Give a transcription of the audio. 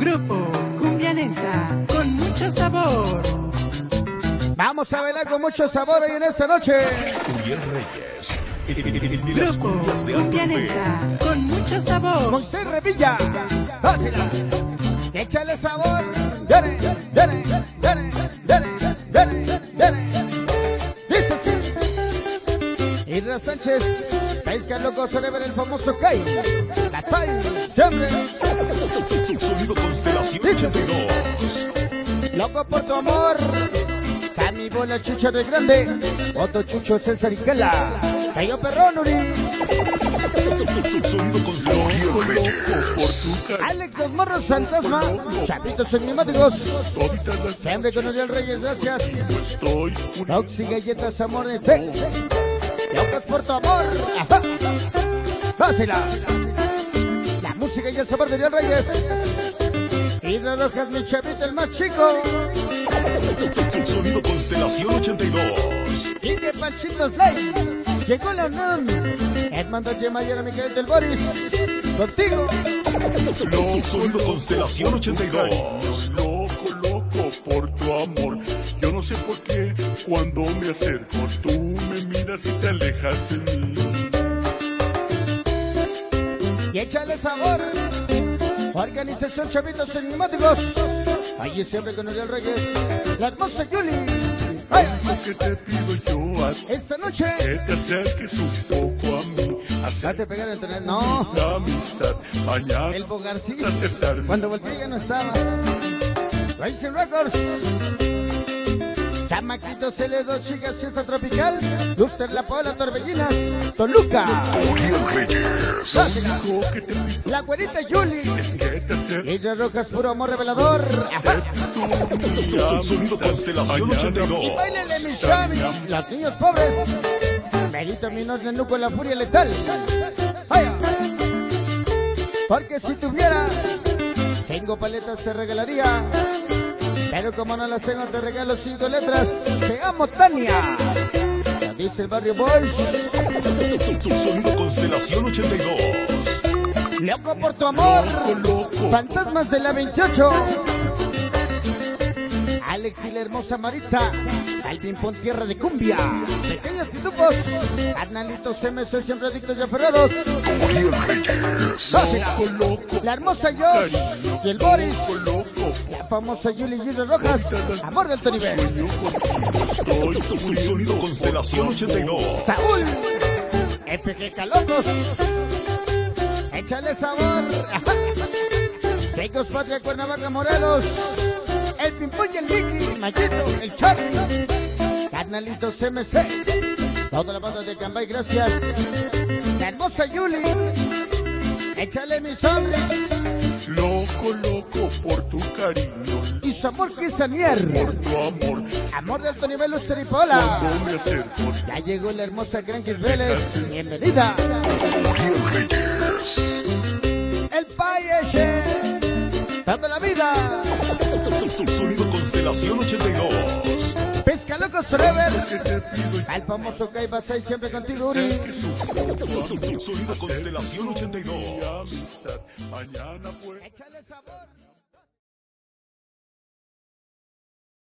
Grupo Cumbianesa, con mucho sabor. Vamos a bailar con mucho sabor hoy en esta noche. Uriel Reyes. Y las Grupo de Cumbianesa, con mucho sabor. Moisés Revilla. Dásela. Échale sabor. Dale, dale, dale, dale, dale, dale. Dice así. Isra Sánchez. Pesca loco Forever, el famoso Kai. La Sai. Loco por tu amor. Cami Bola Chucha de Grande. Otro Chucho César Iquela. Cayo Perrón, Uri. Alex Los Morros Fantasma. Chapitos enigmáticos. Siempre con Uriel Reyes, gracias. Toxi Galletas Amores. eh. Locos por tu amor. Ajá. La música y el sabor de Uriel Reyes. Hidra Rojas, mi chavito, el más chico. Sonido Constelación 82. Y de Panchitos Live. Llegó la UNAM. Edmando Mayor, Miguel del Boris. Contigo. Sonido Constelación 82. Loco, loco por tu amor. Yo no sé por qué cuando me acerco tú me miras y te alejas de mí. y échale sabor. Organización Chavitos Enigmáticos. Allí siempre con Uriel Reyes. La hermosa Yuli. Ay, Lo que te pido yo a ti, esta noche. que te acerques un poco a mí. Date pegar en internet. No. La amistad, mañana El aceptarme. Cuando volteé ya no estaba. Racing Records. Chamaquitos L2, chicas, fiesta tropical. Luster, La Paola, Torbellinas. Toluca. La güerita Yuli. Hidra Rojas, puro amor revelador. Y 82. bailele mi los niños pobres. Merito Minos de Nuco, la furia letal. Porque si tuviera, tengo paletas te regalaría. Pero como no las tengo, te regalo cinco letras. Te amo, Tania. Lo dice el barrio Boys. Sonido Constelación 82. Loco por tu amor. Fantasmas de la 28. Alex y la hermosa Maritza. Alvin Pon Tierra de Cumbia. Carnalitos MS siempre adictos y aferrados. La hermosa Josh. Y el Boris. La famosa Yuli Gilles Rojas. Amor del nivel. Sonido Constelación 82. Saúl. FG Calocos. Échale sabor. Tecos Patria Cuernavaca Morelos. El Pimpón y el Vicky. Mayito, el Charlie. Carnalitos MC. Toda la banda de Cambay, gracias. La hermosa Yuli. Échale mis hombres. Loco, loco por tu cariño, Y su amor Quisanier. por tu amor. Amor de alto nivel, Luster y Pola. Ya llegó la hermosa Gran Vélez. Bienvenida. El Payeche. Toda la vida. Sonido Constelación 82. Forever. Al famoso Kai Basay siempre contigo, Uri. Sonido Constelación 82. amistad, mañana pues. Échale sabor.